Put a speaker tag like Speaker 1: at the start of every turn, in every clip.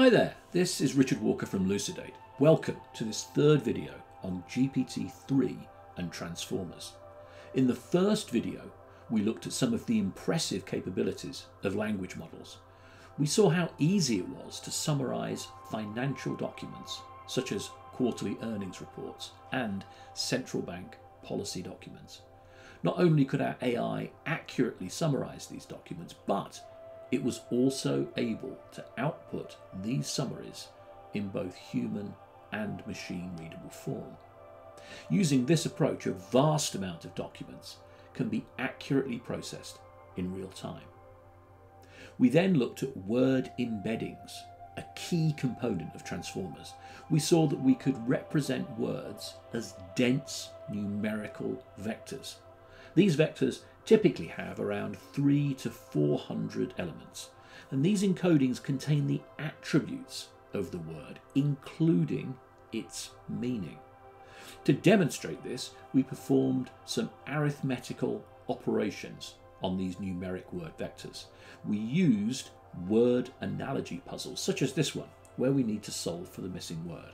Speaker 1: Hi there, this is Richard Walker from Lucidate. Welcome to this third video on GPT-3 and Transformers. In the first video, we looked at some of the impressive capabilities of language models. We saw how easy it was to summarise financial documents, such as quarterly earnings reports and central bank policy documents. Not only could our AI accurately summarise these documents, but it was also able to output these summaries in both human and machine readable form. Using this approach, a vast amount of documents can be accurately processed in real time. We then looked at word embeddings, a key component of transformers. We saw that we could represent words as dense numerical vectors. These vectors typically have around 3 to 400 elements, and these encodings contain the attributes of the word, including its meaning. To demonstrate this, we performed some arithmetical operations on these numeric word vectors. We used word analogy puzzles, such as this one, where we need to solve for the missing word.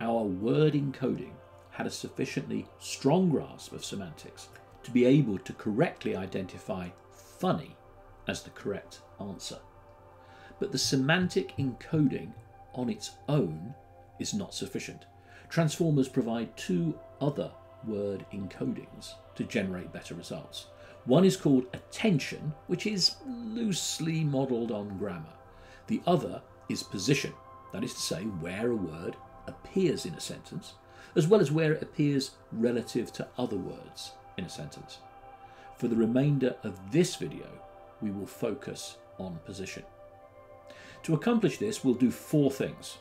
Speaker 1: Our word encoding had a sufficiently strong grasp of semantics to be able to correctly identify funny as the correct answer. But the semantic encoding on its own is not sufficient. Transformers provide two other word encodings to generate better results. One is called attention, which is loosely modelled on grammar. The other is position, that is to say, where a word appears in a sentence, as well as where it appears relative to other words in a sentence. For the remainder of this video, we will focus on position. To accomplish this, we'll do four things.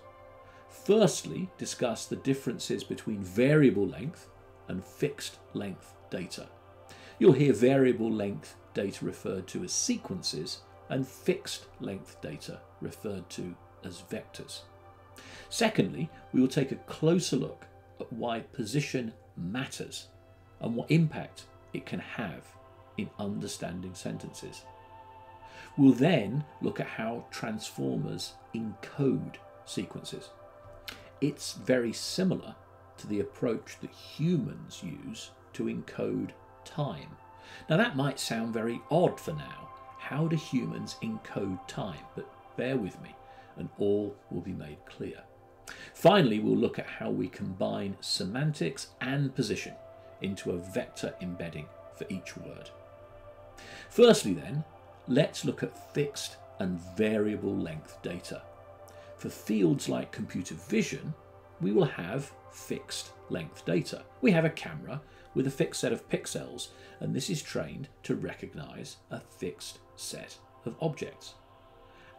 Speaker 1: Firstly, discuss the differences between variable length and fixed length data. You'll hear variable length data referred to as sequences and fixed length data referred to as vectors. Secondly, we will take a closer look at why position matters and what impact it can have in understanding sentences. We'll then look at how transformers encode sequences. It's very similar to the approach that humans use to encode time. Now, that might sound very odd for now. How do humans encode time? But bear with me, and all will be made clear. Finally, we'll look at how we combine semantics and position into a vector embedding for each word. Firstly, then, let's look at fixed and variable length data. For fields like computer vision, we will have fixed length data. We have a camera with a fixed set of pixels, and this is trained to recognize a fixed set of objects.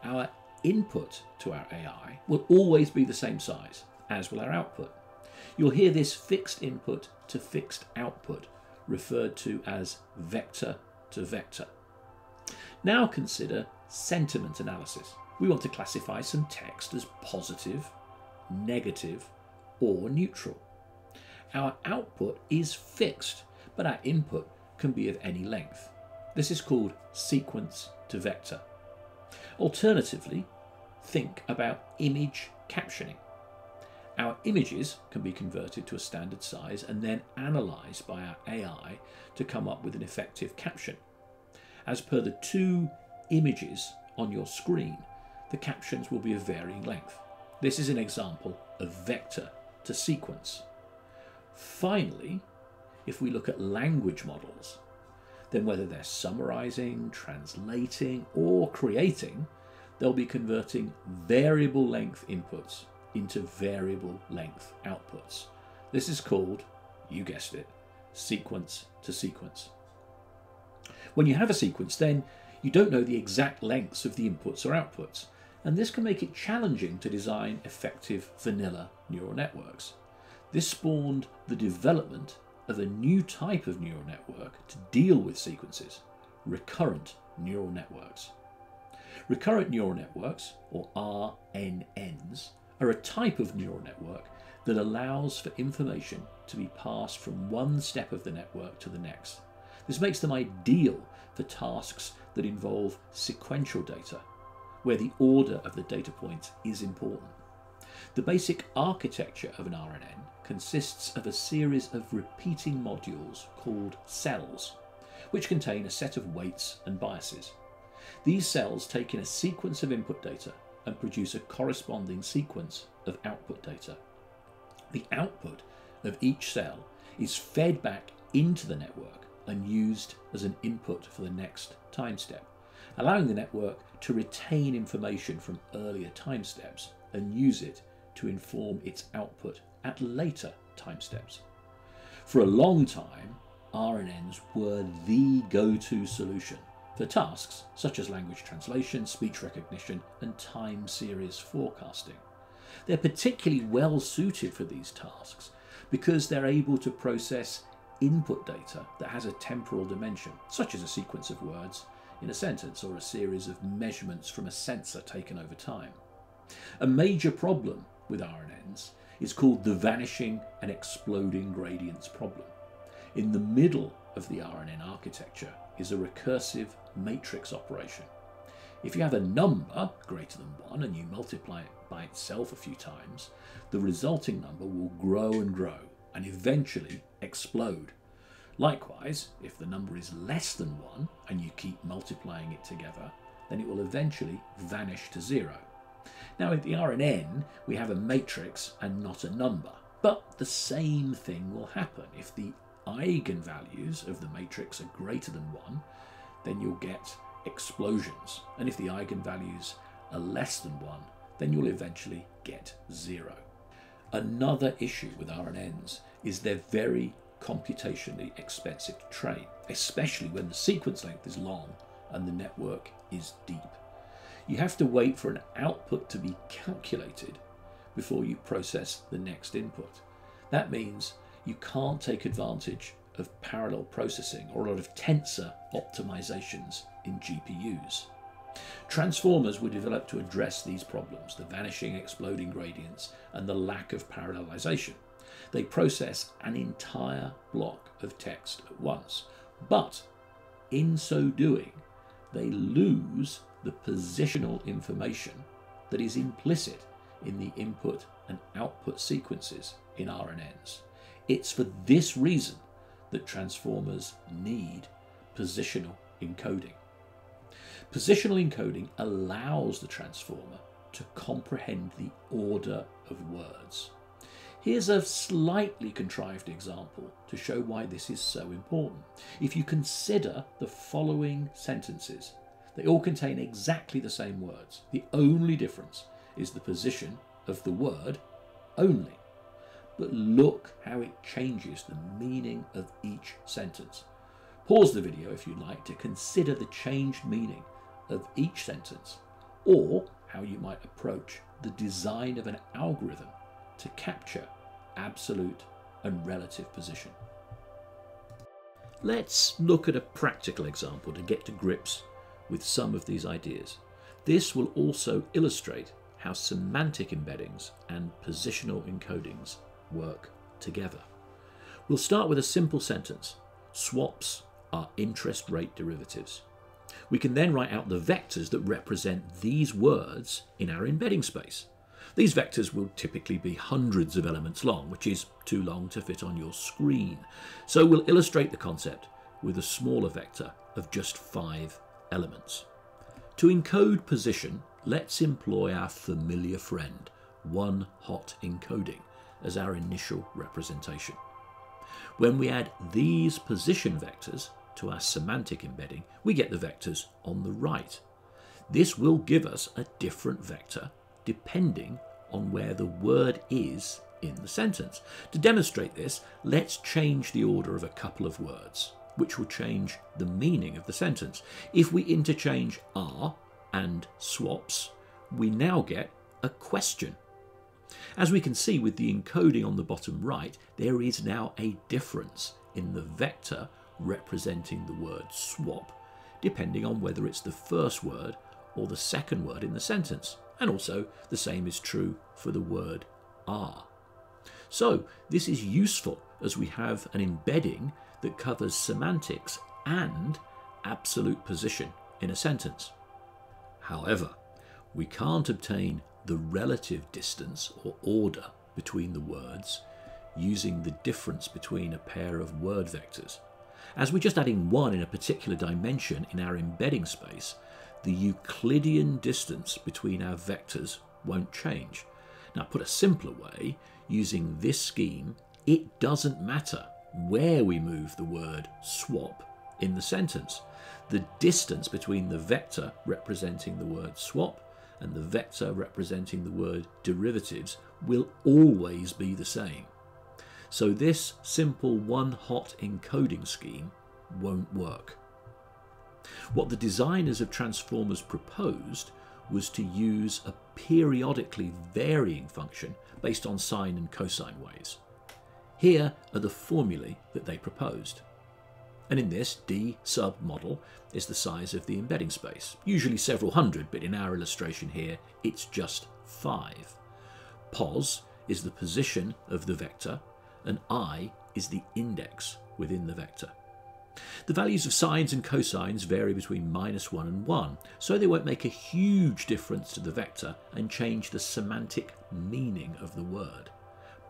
Speaker 1: Our input to our AI will always be the same size, as will our output. You'll hear this fixed input to fixed output referred to as vector to vector. Now consider sentiment analysis. We want to classify some text as positive, negative, or neutral. Our output is fixed, but our input can be of any length. This is called sequence to vector. Alternatively, think about image captioning. Images can be converted to a standard size and then analysed by our AI to come up with an effective caption. As per the two images on your screen, the captions will be of varying length. This is an example of vector to sequence. Finally, if we look at language models, then whether they're summarizing, translating, or creating, they'll be converting variable length inputs into variable length outputs. This is called, you guessed it, sequence to sequence. When you have a sequence, then you don't know the exact lengths of the inputs or outputs, and this can make it challenging to design effective vanilla neural networks. This spawned the development of a new type of neural network to deal with sequences recurrent neural networks. Recurrent neural networks, or RNNs, are a type of neural network that allows for information to be passed from one step of the network to the next. This makes them ideal for tasks that involve sequential data, where the order of the data points is important. The basic architecture of an RNN consists of a series of repeating modules called cells, which contain a set of weights and biases. These cells take in a sequence of input data and produce a corresponding sequence of output data. The output of each cell is fed back into the network and used as an input for the next time step, allowing the network to retain information from earlier time steps and use it to inform its output at later time steps. For a long time, RNNs were the go to solution for tasks such as language translation, speech recognition, and time series forecasting. They're particularly well suited for these tasks because they're able to process input data that has a temporal dimension, such as a sequence of words in a sentence or a series of measurements from a sensor taken over time. A major problem with RNNs is called the vanishing and exploding gradients problem. In the middle of the RNN architecture is a recursive matrix operation. If you have a number greater than 1 and you multiply it by itself a few times, the resulting number will grow and grow and eventually explode. Likewise, if the number is less than 1 and you keep multiplying it together, then it will eventually vanish to zero. Now, in the RNN, we have a matrix and not a number, but the same thing will happen if the eigenvalues of the matrix are greater than 1, then you'll get explosions. And if the eigenvalues are less than 1, then you'll eventually get 0. Another issue with RNNs is they're very computationally expensive to train, especially when the sequence length is long and the network is deep. You have to wait for an output to be calculated before you process the next input. That means you can't take advantage of parallel processing or a lot of tensor optimizations in GPUs. Transformers were developed to address these problems the vanishing, exploding gradients, and the lack of parallelization. They process an entire block of text at once, but in so doing, they lose the positional information that is implicit in the input and output sequences in RNNs. It's for this reason that transformers need positional encoding. Positional encoding allows the transformer to comprehend the order of words. Here's a slightly contrived example to show why this is so important. If you consider the following sentences, they all contain exactly the same words. The only difference is the position of the word only but look how it changes the meaning of each sentence. Pause the video if you'd like to consider the changed meaning of each sentence or how you might approach the design of an algorithm to capture absolute and relative position. Let's look at a practical example to get to grips with some of these ideas. This will also illustrate how semantic embeddings and positional encodings work together. We'll start with a simple sentence. Swaps are interest rate derivatives. We can then write out the vectors that represent these words in our embedding space. These vectors will typically be hundreds of elements long, which is too long to fit on your screen. So we'll illustrate the concept with a smaller vector of just five elements. To encode position, let's employ our familiar friend, one hot encoding as our initial representation. When we add these position vectors to our semantic embedding, we get the vectors on the right. This will give us a different vector depending on where the word is in the sentence. To demonstrate this, let's change the order of a couple of words, which will change the meaning of the sentence. If we interchange are and swaps, we now get a question as we can see with the encoding on the bottom right, there is now a difference in the vector representing the word swap, depending on whether it's the first word or the second word in the sentence. And also, the same is true for the word are. So, this is useful as we have an embedding that covers semantics and absolute position in a sentence. However, we can't obtain the relative distance or order between the words using the difference between a pair of word vectors. As we're just adding one in a particular dimension in our embedding space, the Euclidean distance between our vectors won't change. Now, put a simpler way, using this scheme, it doesn't matter where we move the word swap in the sentence. The distance between the vector representing the word swap and the vector representing the word derivatives will always be the same. So this simple one-hot encoding scheme won't work. What the designers of transformers proposed was to use a periodically varying function based on sine and cosine waves. Here are the formulae that they proposed. And in this, D sub model is the size of the embedding space, usually several hundred, but in our illustration here, it's just five. Pos is the position of the vector, and I is the index within the vector. The values of sines and cosines vary between minus 1 and 1, so they won't make a huge difference to the vector and change the semantic meaning of the word.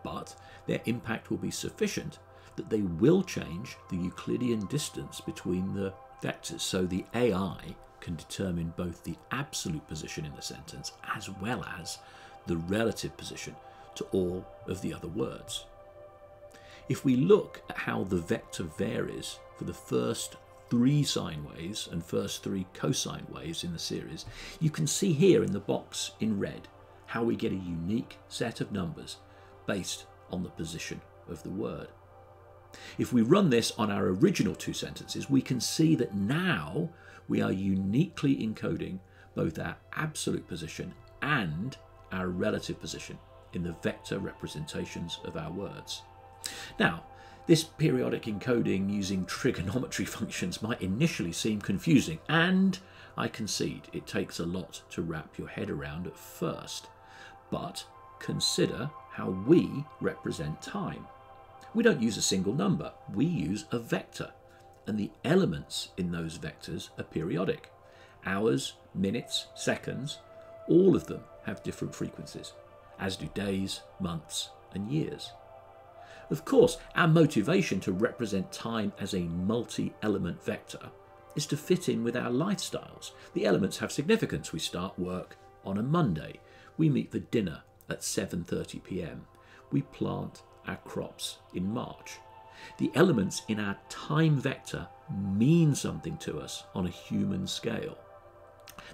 Speaker 1: But their impact will be sufficient that they will change the Euclidean distance between the vectors, so the AI can determine both the absolute position in the sentence as well as the relative position to all of the other words. If we look at how the vector varies for the first three sine waves and first three cosine waves in the series, you can see here in the box in red how we get a unique set of numbers based on the position of the word. If we run this on our original two sentences, we can see that now we are uniquely encoding both our absolute position and our relative position in the vector representations of our words. Now, this periodic encoding using trigonometry functions might initially seem confusing, and I concede it takes a lot to wrap your head around at first. But consider how we represent time. We don't use a single number, we use a vector, and the elements in those vectors are periodic. Hours, minutes, seconds, all of them have different frequencies, as do days, months, and years. Of course, our motivation to represent time as a multi-element vector is to fit in with our lifestyles. The elements have significance. We start work on a Monday. We meet for dinner at 7:30 p.m. We plant our crops in March. The elements in our time vector mean something to us on a human scale.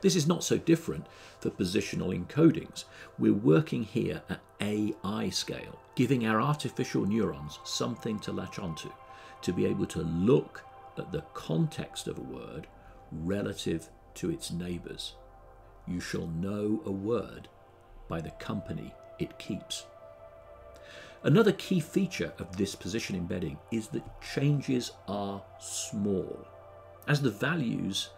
Speaker 1: This is not so different for positional encodings. We're working here at AI scale, giving our artificial neurons something to latch onto, to be able to look at the context of a word relative to its neighbours. You shall know a word by the company it keeps. Another key feature of this position embedding is that changes are small. As the values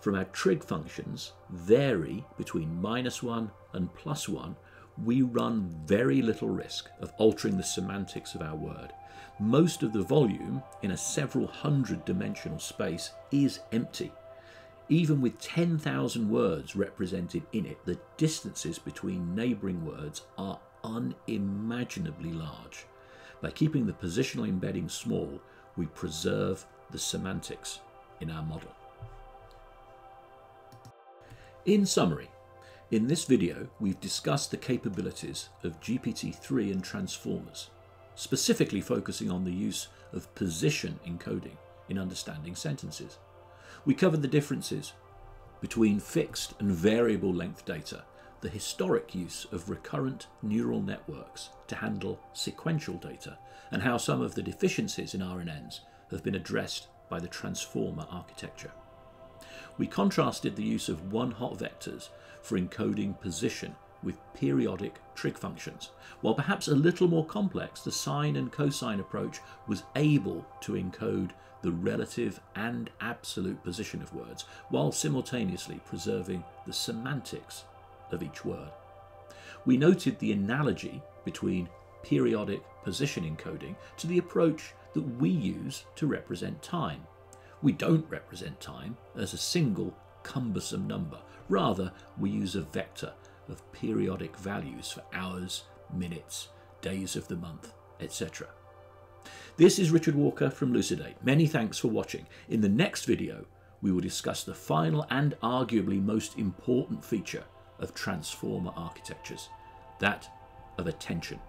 Speaker 1: from our trig functions vary between minus 1 and plus 1, we run very little risk of altering the semantics of our word. Most of the volume in a several hundred dimensional space is empty. Even with 10,000 words represented in it, the distances between neighbouring words are unimaginably large. By keeping the positional embedding small, we preserve the semantics in our model. In summary, in this video we've discussed the capabilities of GPT-3 and transformers, specifically focusing on the use of position encoding in understanding sentences. We covered the differences between fixed and variable length data, the historic use of recurrent neural networks to handle sequential data, and how some of the deficiencies in RNNs have been addressed by the transformer architecture. We contrasted the use of one-hot vectors for encoding position with periodic trig functions. While perhaps a little more complex, the sine and cosine approach was able to encode the relative and absolute position of words, while simultaneously preserving the semantics of each word. We noted the analogy between periodic position encoding to the approach that we use to represent time. We don't represent time as a single cumbersome number. Rather, we use a vector of periodic values for hours, minutes, days of the month, etc. This is Richard Walker from Lucidate. Many thanks for watching. In the next video, we will discuss the final and arguably most important feature of transformer architectures, that of attention.